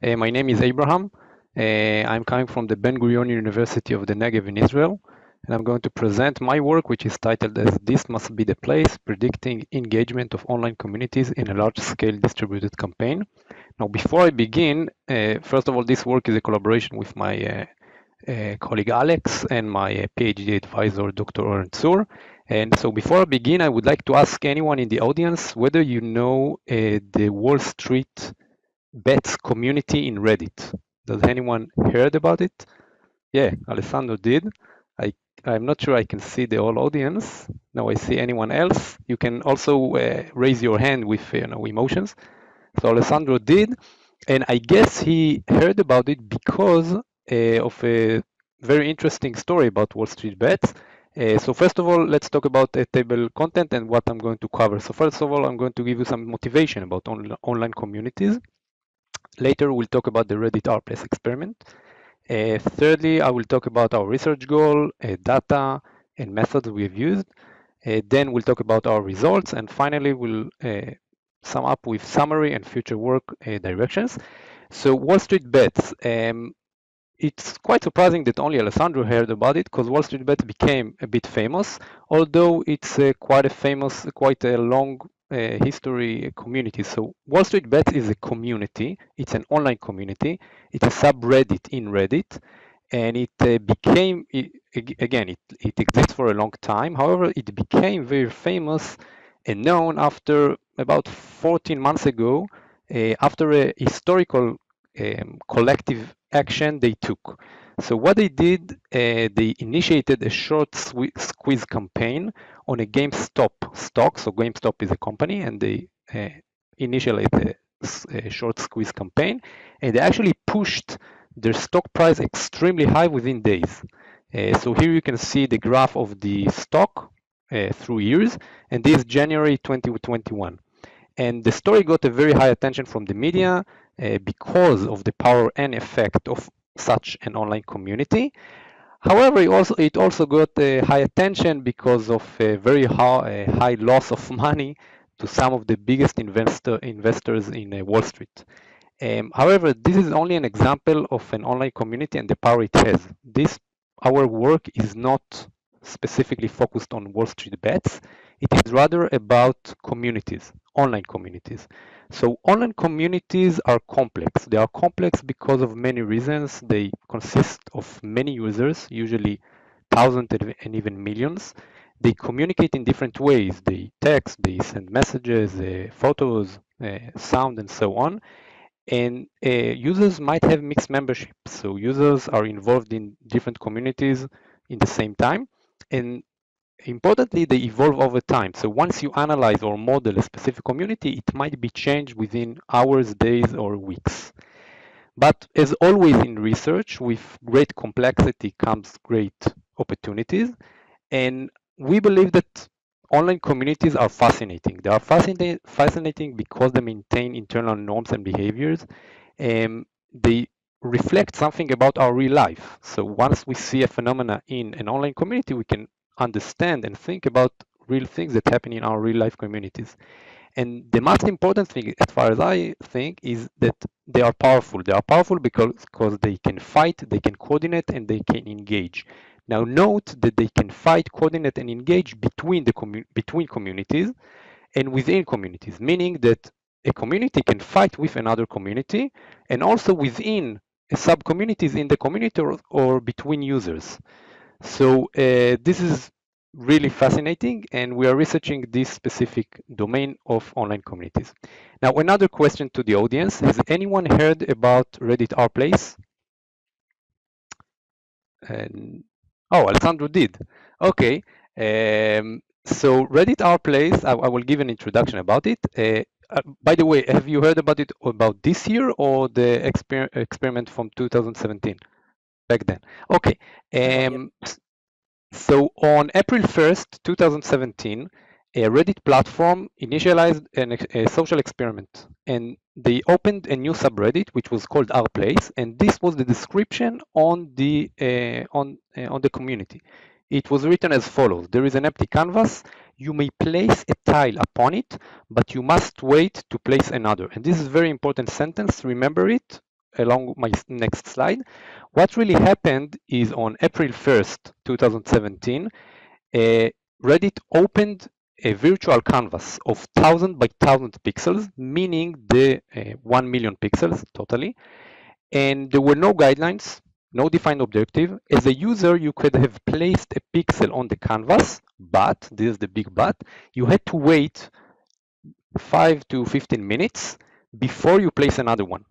Uh, my name is Abraham. Uh, I'm coming from the Ben Gurion University of the Negev in Israel, and I'm going to present my work, which is titled as This Must Be the Place, Predicting Engagement of Online Communities in a Large-Scale Distributed Campaign. Now, before I begin, uh, first of all, this work is a collaboration with my uh, uh, colleague Alex and my uh, PhD advisor, Dr. Oren Tsur. And so before I begin, I would like to ask anyone in the audience whether you know uh, the Wall Street bets community in Reddit. Does anyone heard about it? Yeah, Alessandro did. I, I'm not sure I can see the whole audience. Now I see anyone else. You can also uh, raise your hand with you know, emotions. So Alessandro did, and I guess he heard about it because uh, of a very interesting story about Wall Street bets. Uh, so first of all, let's talk about the table content and what I'm going to cover. So first of all, I'm going to give you some motivation about on online communities. Later, we'll talk about the Reddit RPlace experiment. Uh, thirdly, I will talk about our research goal, uh, data, and methods we've used. Uh, then we'll talk about our results. And finally, we'll sum up with summary and future work directions. So Wall Street bets, um, it's quite surprising that only Alessandro heard about it because Wall Street Bets became a bit famous, although it's uh, quite a famous, quite a long uh, history community. So Wall Street Bets is a community. It's an online community. It's a subreddit in Reddit, and it uh, became it, again it, it exists for a long time. However, it became very famous and known after about 14 months ago, uh, after a historical um, collective action they took. So what they did, uh, they initiated a short squeeze campaign on a GameStop stock. So GameStop is a company, and they uh, initiated a, a, short squeeze campaign, and they actually pushed their stock price extremely high within days. Uh, so here you can see the graph of the stock uh, through years, and this is January 2021. And the story got a very high attention from the media uh, because of the power and effect of such an online community. However, it also, it also got uh, high attention because of a very high, high loss of money to some of the biggest investor, investors in uh, Wall Street. Um, however, this is only an example of an online community and the power it has. This, our work is not specifically focused on Wall Street bets. It is rather about communities, online communities. So online communities are complex. They are complex because of many reasons. They consist of many users, usually thousands and even millions. They communicate in different ways. They text, they send messages, uh, photos, uh, sound, and so on. And uh, users might have mixed membership. So users are involved in different communities in the same time. And importantly, they evolve over time. So once you analyze or model a specific community, it might be changed within hours, days, or weeks. But as always in research, with great complexity comes great opportunities. And we believe that online communities are fascinating. They are fascinating, fascinating because they maintain internal norms and behaviors. And they reflect something about our real life. So once we see a phenomena in an online community, we can understand and think about real things that happen in our real life communities. And the most important thing, as far as I think, is that they are powerful. They are powerful because, because they can fight, they can coordinate, and they can engage. Now, note that they can fight, coordinate, and engage between the commu between communities and within communities, meaning that a community can fight with another community, and also within sub-communities in the community or, or between users. So uh, this is really fascinating and we are researching this specific domain of online communities. Now another question to the audience, has anyone heard about Reddit RPlace? And, oh, Alessandro did. Okay, um, so Reddit RPlace, I, I, will give an introduction about it. Uh, uh, by the way, have you heard about it about this year or the exper experiment from 2017? Back then. Okay. Um, so on April 1st, 2017, a Reddit platform initialized an, a social experiment and they opened a new subreddit which was called RPlace and this was the description on the uh, on uh, on the community. It was written as follows: There is an empty canvas. You may place a tile upon it, but you must wait to place another. And this is a very important sentence. Remember it along my next slide. What really happened is on April 1st, 2017, uh, Reddit opened a virtual canvas of 1000 by 1000 pixels, meaning the uh, 1 million pixels totally. And there were no guidelines, no defined objective. As a user, you could have placed a pixel on the canvas, but, this is the big but, you had to wait 5 to 15 minutes before you place another one.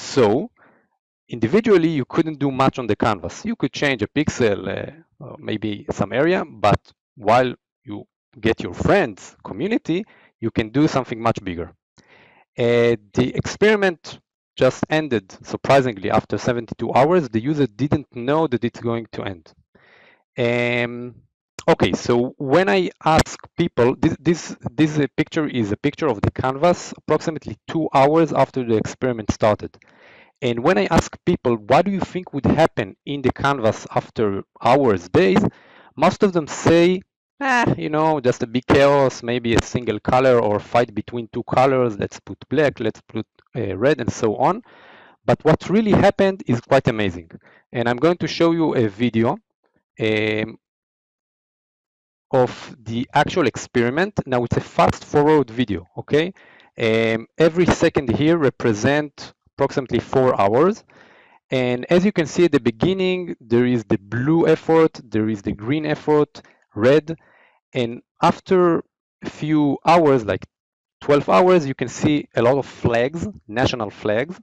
So individually, you couldn't do much on the canvas. You could change a pixel, uh, maybe some area, but while you get your friends community, you can do something much bigger. Uh, the experiment just ended surprisingly after 72 hours. The user didn't know that it's going to end. Um, okay, so when I ask people, this, this, this picture is a picture of the canvas approximately two hours after the experiment started. And when I ask people, what do you think would happen in the canvas after hours, days, most of them say eh, you know, just a big chaos, maybe a single color or fight between two colors. Let's put black, let's put uh, red, and so on. But what really happened is quite amazing. And I'm going to show you a video um, of the actual experiment. Now it's a fast forward video, okay? Um, every second here represent approximately four hours. And as you can see at the beginning, there is the blue effort, there is the green effort, red, and after a few hours, like 12 hours, you can see a lot of flags, national flags.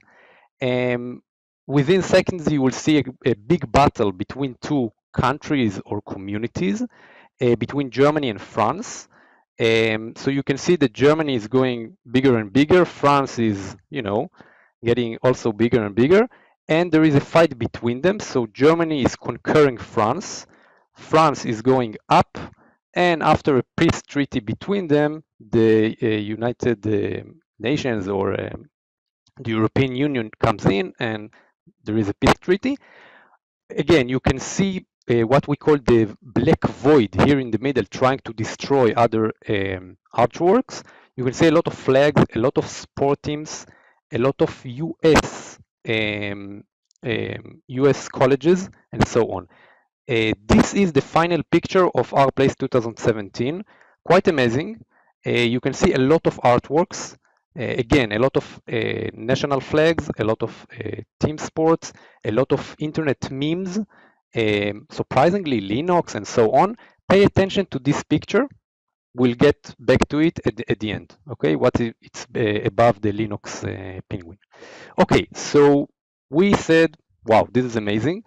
And within seconds, you will see a, a big battle between two countries or communities, between Germany and France. Um, so you can see that Germany is going bigger and bigger. France is, you know, getting also bigger and bigger. And there is a fight between them. So Germany is conquering France. France is going up and after a peace treaty between them, the uh, United uh, Nations or um, the European Union comes in and there is a peace treaty. Again, you can see uh, what we call the black void here in the middle trying to destroy other um, artworks. You can see a lot of flags, a lot of sport teams, a lot of US um, um, US colleges, and so on. Uh, this is the final picture of RPlace 2017. Quite amazing. Uh, you can see a lot of artworks. Uh, again, a lot of uh, national flags, a lot of team sports, a lot of internet memes, um, surprisingly Linux and so on. Pay attention to this picture. We'll get back to it at the, at the end. Okay, what is it's uh, above the Linux penguin. Okay, so we said, wow, this is amazing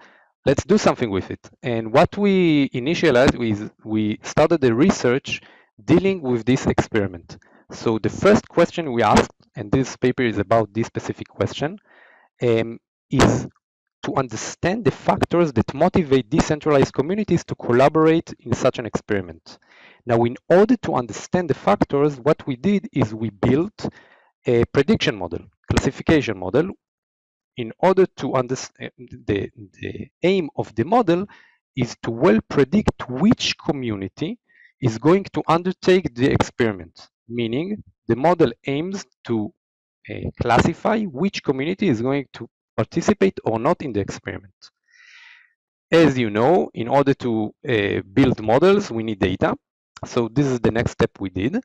let's do something with it. And what we initialized is we started the research dealing with this experiment. So the first question we asked, and this paper is about this specific question, um, is to understand the factors that motivate decentralized communities to collaborate in such an experiment. Now, in order to understand the factors, what we did is we built a prediction model, classification model, in order to understand eh, the, the aim of the model is to well predict which community is going to undertake the experiment, meaning the model aims to uh, classify which community is going to participate or not in the experiment. As you know, in order to uh, build models, we need data. So this is the next step we did.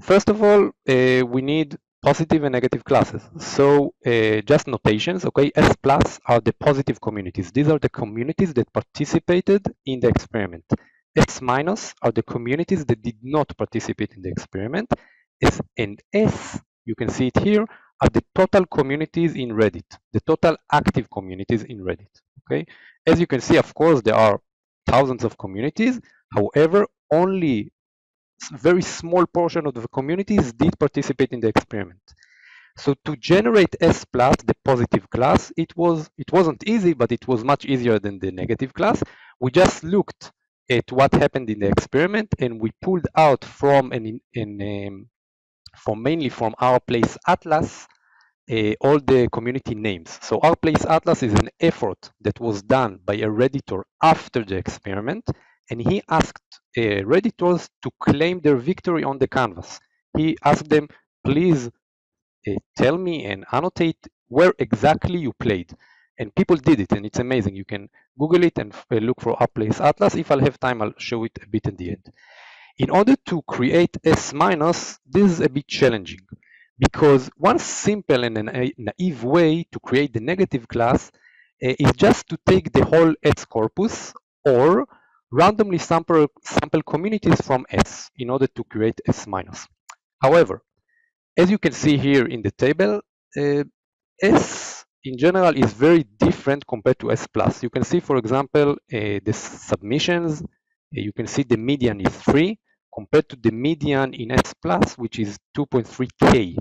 First of all, uh, we need positive and negative classes. So uh, just notations, okay? S plus are the positive communities. These are the communities that participated in the experiment. S minus are the communities that did not participate in the experiment. S and S, you can see it here, are the total communities in Reddit, the total active communities in Reddit, okay? As you can see, of course, there are thousands of communities. However, only very small portion of the communities did participate in the experiment. So to generate S plus, the positive class, it was it wasn't easy, but it was much easier than the negative class. We just looked at what happened in the experiment, and we pulled out from an, an um, from mainly from RPlace Atlas uh, all the community names. So RPlace Atlas is an effort that was done by a redditor after the experiment, and he asked uh, Redditors to claim their victory on the canvas. He asked them, please uh, tell me and annotate where exactly you played. And people did it, and it's amazing. You can Google it and uh, look for RPlace Atlas. If I'll have time, I'll show it a bit in the end. In order to create S minus, this is a bit challenging because one simple and naive way to create the negative class uh, is just to take the whole S corpus or randomly sample, sample communities from S in order to create S minus. However, as you can see here in the table, uh, S in general is very different compared to S plus. You can see, for example, uh, the submissions. Uh, you can see the median is 3 compared to the median in S plus, which is 2.3K,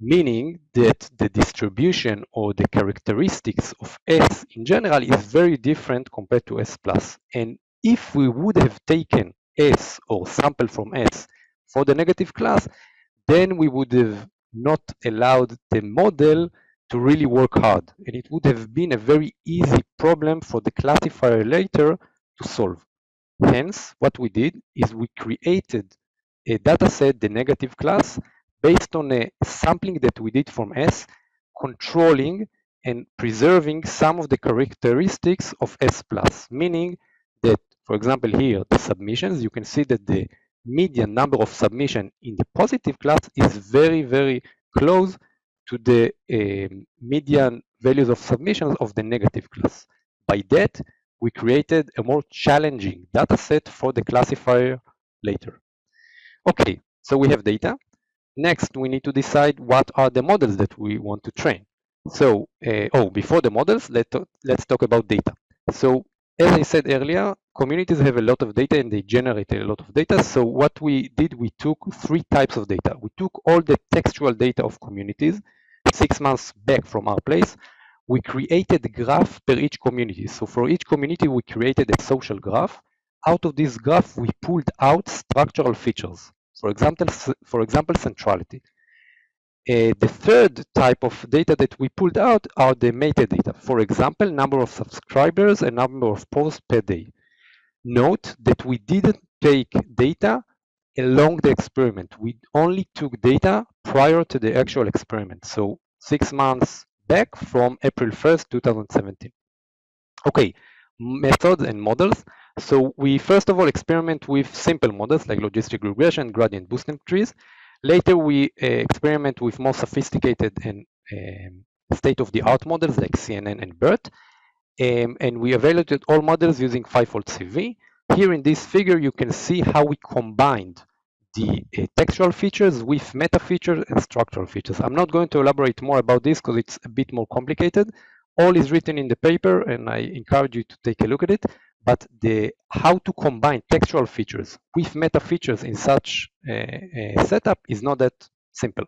meaning that the distribution or the characteristics of S in general is very different compared to S plus. And if we would have taken S or sample from S for the negative class, then we would have not allowed the model to really work hard. And it would have been a very easy problem for the classifier later to solve. Hence, what we did is we created a dataset, the negative class, based on a sampling that we did from S, controlling and preserving some of the characteristics of S+, plus, meaning that, for example, here, the submissions, you can see that the median number of submission in the positive class is very, very close to the uh, median values of submissions of the negative class. By that, we created a more challenging data set for the classifier later. Okay, so we have data. Next, we need to decide what are the models that we want to train. So, uh, oh, before the models, let, let's talk about data. So, as I said earlier, communities have a lot of data and they generate a lot of data. So what we did, we took three types of data. We took all the textual data of communities six months back from RPlace. We created a graph per each community. So for each community, we created a social graph. Out of this graph, we pulled out structural features. For example, for example, centrality. Uh, the third type of data that we pulled out are the metadata. For example, number of subscribers and number of posts per day. Note that we didn't take data along the experiment. We only took data prior to the actual experiment. So six months back from April 1st, 2017. Okay, methods and models. So we first of all experiment with simple models like logistic regression, gradient boosting trees. Later, we uh, experiment with more sophisticated and um, state-of-the-art models like CNN and BERT. Um, and we evaluated all models using fivefold CV. Here in this figure, you can see how we combined the uh, textual features with meta features and structural features. I'm not going to elaborate more about this because it's a bit more complicated. All is written in the paper, and I encourage you to take a look at it but the how to combine textual features with meta features in such a, a, setup is not that simple.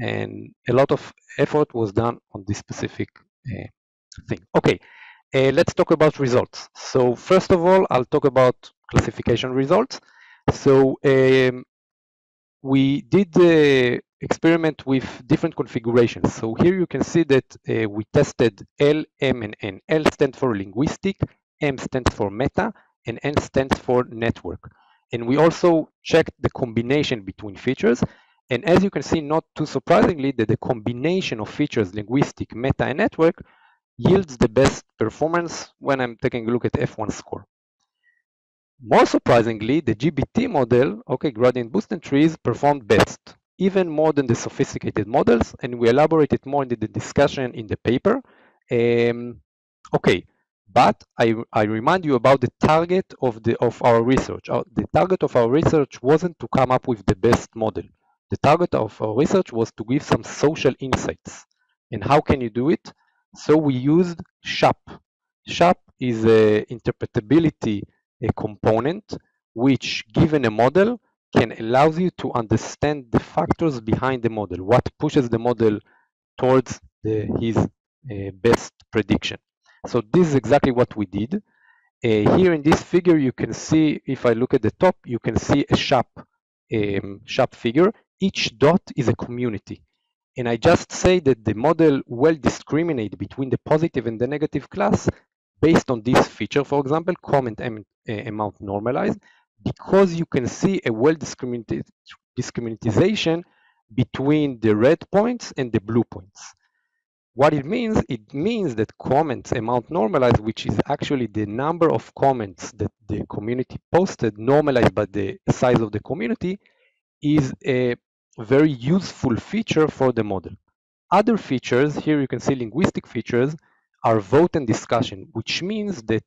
And a lot of effort was done on this specific uh, thing. Okay, uh, let's talk about results. So first of all, I'll talk about classification results. So um, we did the experiment with different configurations. So here you can see that uh, we tested L, M, and N. L stands for linguistic, M stands for meta, and N stands for network. And we also checked the combination between features. And as you can see, not too surprisingly, that the combination of features, linguistic, meta, and network, yields the best performance when I'm taking a look at F1 score. More surprisingly, the GBT model, okay, gradient boosting trees, performed best, even more than the sophisticated models, and we elaborated more in the discussion in the paper. Um, okay, but I, I remind you about the target of, the, of our research. Our, the target of our research wasn't to come up with the best model. The target of our research was to give some social insights. And how can you do it? So we used SHAP. SHAP is a interpretability a component which, given a model, can allow you to understand the factors behind the model, what pushes the model towards the, his uh, best prediction. So this is exactly what we did. Uh, here in this figure, you can see, if I look at the top, you can see a SHAP, um, SHAP figure. Each dot is a community. And I just say that the model well discriminate between the positive and the negative class based on this feature, for example, comment uh, amount normalized, because you can see a well discriminated discriminatization between the red points and the blue points. what it means, it means that comments amount normalized, which is actually the number of comments that the community posted normalized by the size of the community, is a very useful feature for the model. Other features, here you can see linguistic features, are vote and discussion, which means that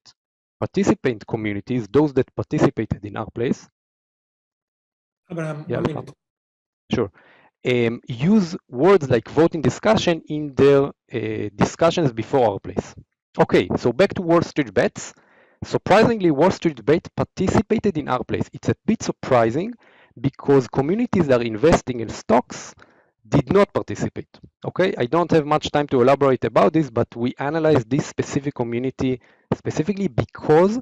participant communities, those that participated in RPlace, Abraham, yeah, sure, um, use words like voting discussion in their uh, discussions before RPlace. Okay, so back to Wall Street Bets. Surprisingly, Wall Street Bet participated in RPlace. It's a bit surprising because communities are investing in stocks did not participate. Okay, I don't have much time to elaborate about this, but we analyzed this specific community specifically because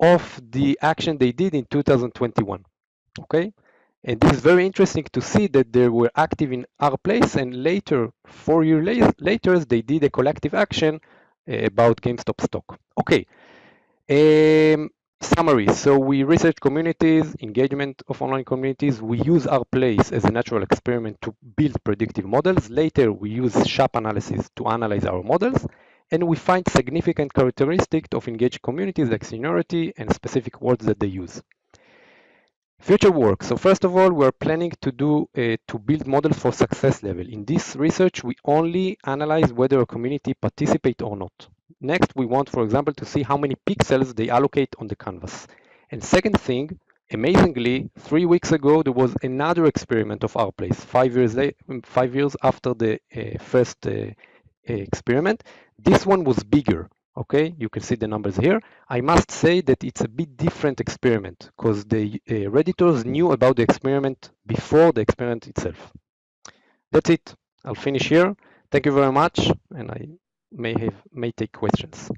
of the action they did in 2021. Okay, and this is very interesting to see that they were active in RPlace and later, four years later, they did a collective action uh, about GameStop stock. Okay, um, summary. So we research communities, engagement of online communities. We use RPlace as a natural experiment to build predictive models. Later, we use SHAP analysis to analyze our models. And we find significant characteristics of engaged communities like seniority and specific words that they use. Future work. So first of all, we're planning to do uh, to build models for success level. In this research, we only analyze whether a community participate or not. Next, we want, for example, to see how many pixels they allocate on the canvas. And second thing, amazingly, three weeks ago, there was another experiment of RPlace, five years, late, five years after the uh, first uh, experiment. This one was bigger okay? You can see the numbers here. I must say that it's a bit different experiment because the uh, redditors knew about the experiment before the experiment itself. That's it. I'll finish here. Thank you very much and i may have may take questions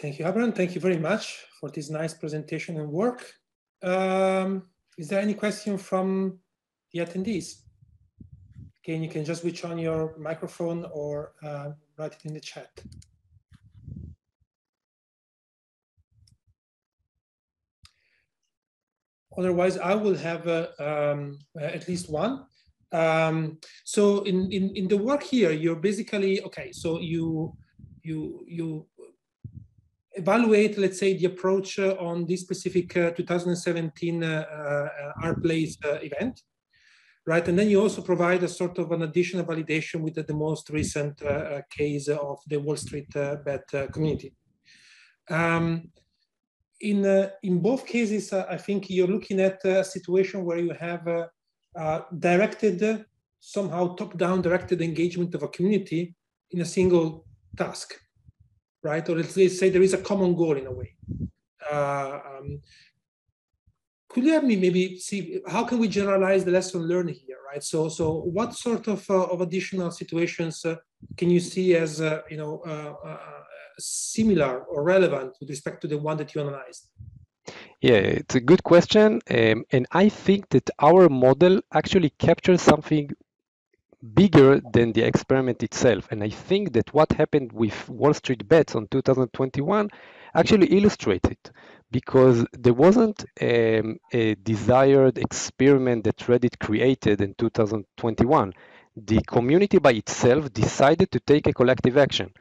thank you abraham thank you very much for this nice presentation and work um, is there any question from the attendees Again, you can just switch on your microphone or uh, write it in the chat. Otherwise, I will have uh, um, at least one. Um, so in, in, in the work here, you're basically, okay, so you, you, you evaluate, let's say, the approach uh, on this specific uh, 2017 uh, uh, RPlace event right? And then you also provide a sort of an additional validation with the, most recent uh, uh case of the Wall Street uh, bet uh, community. Um, in, uh, in both cases, uh, I think you're looking at a situation where you have directed, somehow top-down directed engagement of a community in a single task, right? Or let's say there is a common goal in a way. Um, could you have me maybe see how can we generalize the lesson learned here, right? So, so what sort of, uh, of additional situations uh, can you see as uh, you know uh, uh, similar or relevant with respect to the one that you analyzed? Yeah, it's a good question, um, and I think that our model actually captures something bigger than the experiment itself. And I think that what happened with Wall Street bets on 2021 actually illustrates it because there wasn't um, a desired experiment that Reddit created in 2021. The community by itself decided to take a collective action.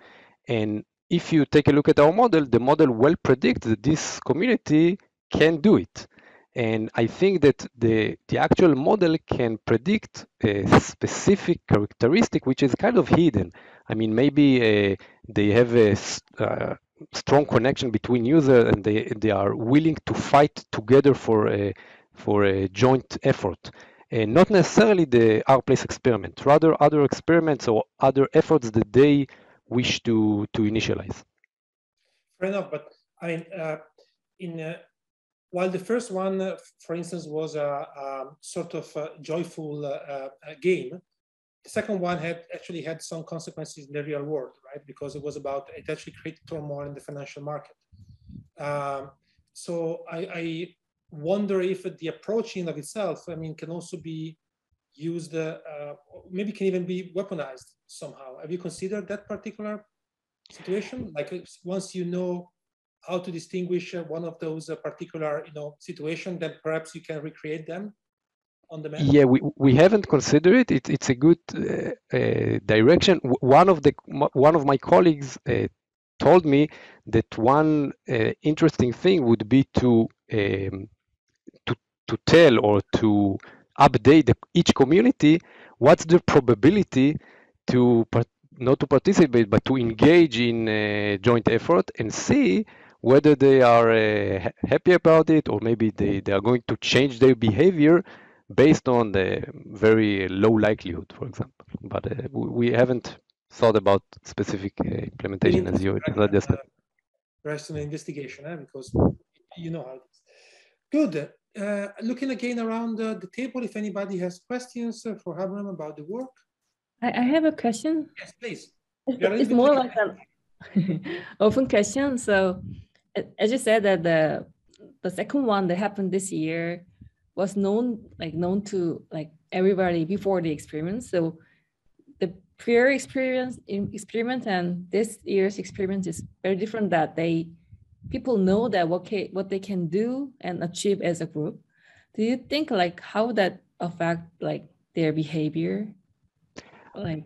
And if you take a look at our model, the model well predicts that this community can do it. And I think that the, the actual model can predict a specific characteristic which is kind of hidden. I mean, maybe uh, they have a, uh, strong connection between users and they, they are willing to fight together for a, for a joint effort. And not necessarily the RPlace experiment, rather other experiments or other efforts that they wish to, to initialize. Fair enough, but I mean, uh, in uh, while the first one, uh, for instance, was a, a sort of a joyful uh, uh, game, the second one had actually had some consequences in the real world, right? Because it was about, it actually created turmoil in the financial market. Um, so I, I, wonder if the approach in of itself, I mean, can also be used, uh, maybe can even be weaponized somehow. Have you considered that particular situation? Like once you know how to distinguish one of those uh, particular, you know, situation, then perhaps you can recreate them on the map? Yeah, we, we haven't considered it. it it's a good uh, uh, direction. One of the one of my colleagues uh, told me that one uh, interesting thing would be to um, to to tell or to update the, each community what's the probability to part, not to participate but to engage in a joint effort and see whether they are uh, happy about it or maybe they, they are going to change their behavior based on the very low likelihood for example but uh, we haven't thought about specific uh, implementation as you suggested Rational investigation, eh? because you know how it is. Good. Uh, looking again around uh, the table, if anybody has questions uh, for Abraham about the work. I, I have a question. Yes, please. It's, it's more like an open question. So, as you said that the the second one that happened this year was known like known to like everybody before the experiment. So, the prior experience in experiment and this year's experiment is very different. That they people know that what ca- what they can do and achieve as a group. Do you think like how that affect like their behavior? Like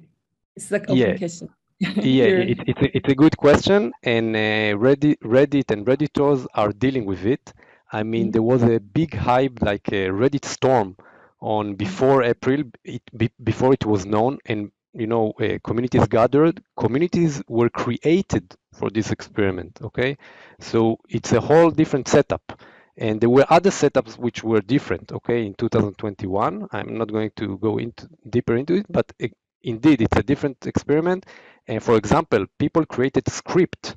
it's like open Yeah. question. yeah, Your- it, it's a, it's a good question, and uh, Reddit, Reddit and Redditors are dealing with it. I mean, Mhm. there was a big hype, like a Reddit storm, on before April, it, be, before it was known, and you know, uh, communities gathered. Communities were created for this experiment. Okay, so it's a whole different setup, and there were other setups which were different. Okay, in 2021, I'm not going to go into deeper into it, but uh, indeed, it's a different experiment. And for example, people created script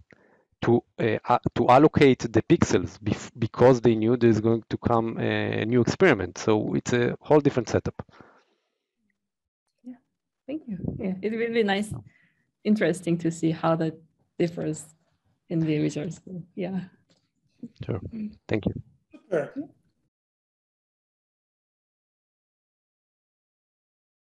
to uh, to allocate the pixels because they knew there's going to come a new experiment. So it's a whole different setup. Yeah, thank you. Yeah, it's be nice, interesting to see how that differs in the results. Yeah. Sure. Thank you. Super.